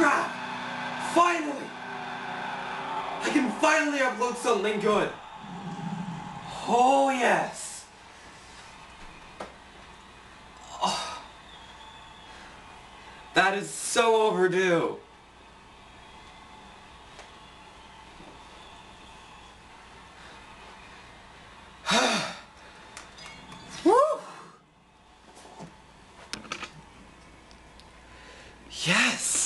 crap! Finally! I can finally upload something good! Oh yes! Oh. That is so overdue! Yes!